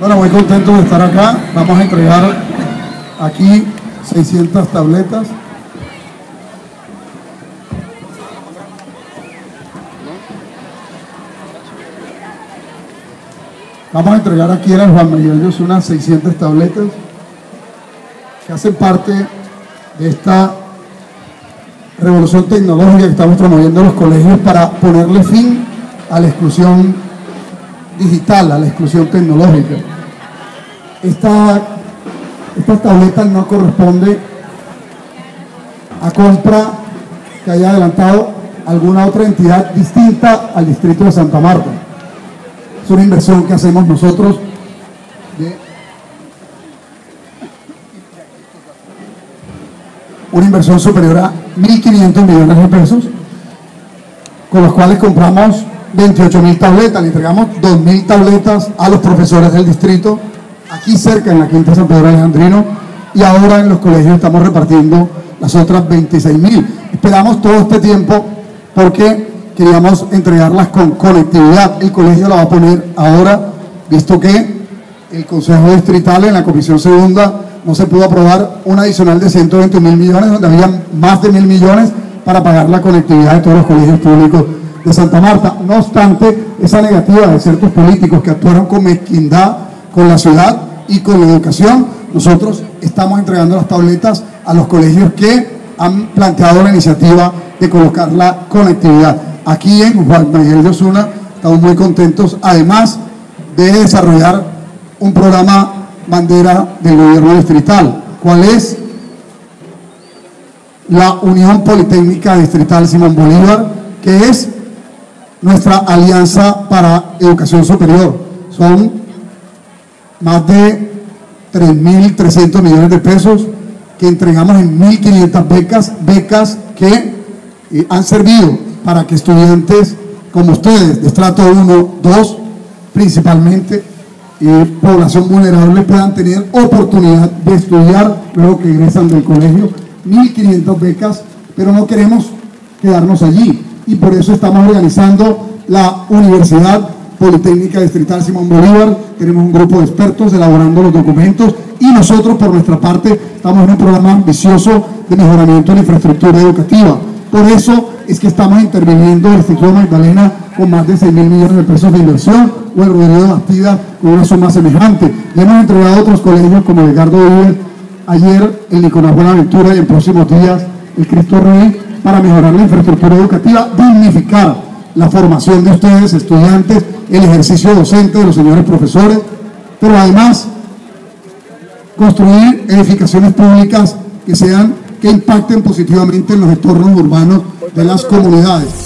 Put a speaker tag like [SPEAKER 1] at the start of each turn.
[SPEAKER 1] Bueno, muy contento de estar acá. Vamos a entregar aquí 600 tabletas. Vamos a entregar aquí el Juan Miguel unas 600 tabletas que hacen parte de esta revolución tecnológica que estamos promoviendo en los colegios para ponerle fin a la exclusión digital, a la exclusión tecnológica. Esta, tabletas no corresponde a compra que haya adelantado alguna otra entidad distinta al distrito de Santa Marta. Es una inversión que hacemos nosotros una inversión superior a 1.500 millones de pesos, con los cuales compramos 28 mil tabletas, le entregamos 2 mil tabletas a los profesores del distrito, aquí cerca en la Quinta San Pedro Alejandrino, y ahora en los colegios estamos repartiendo las otras 26 mil. Esperamos todo este tiempo porque queríamos entregarlas con conectividad. El colegio la va a poner ahora, visto que el Consejo Distrital en la Comisión Segunda no se pudo aprobar un adicional de 120 mil millones, donde había más de mil millones para pagar la conectividad de todos los colegios públicos de Santa Marta. No obstante, esa negativa de ciertos políticos que actuaron con mezquindad con la ciudad y con la educación, nosotros estamos entregando las tabletas a los colegios que han planteado la iniciativa de colocar la conectividad. Aquí en Juan Miguel de Osuna estamos muy contentos, además de desarrollar un programa bandera del gobierno distrital. ¿Cuál es? La Unión Politécnica Distrital Simón Bolívar, que es nuestra alianza para educación superior. Son más de 3.300 millones de pesos que entregamos en 1.500 becas, becas que eh, han servido para que estudiantes como ustedes, de estrato 1, 2, principalmente, y población vulnerable puedan tener oportunidad de estudiar luego que ingresan del colegio. 1.500 becas, pero no queremos quedarnos allí y por eso estamos organizando la Universidad Politécnica Distrital Simón Bolívar. Tenemos un grupo de expertos elaborando los documentos y nosotros por nuestra parte estamos en un programa ambicioso de mejoramiento de la infraestructura educativa. Por eso es que estamos interviniendo el Instituto Magdalena con más de 6 mil millones de pesos de inversión o el Rodrigo Bastida con una suma semejante. Ya hemos entregado a otros colegios como Edgardo Vives, ayer el Nicolás Buenaventura y en próximos días el Cristo Rey para mejorar la infraestructura educativa, dignificar la formación de ustedes, estudiantes, el ejercicio docente de los señores profesores, pero además construir edificaciones públicas que sean que impacten positivamente en los entornos urbanos de las comunidades.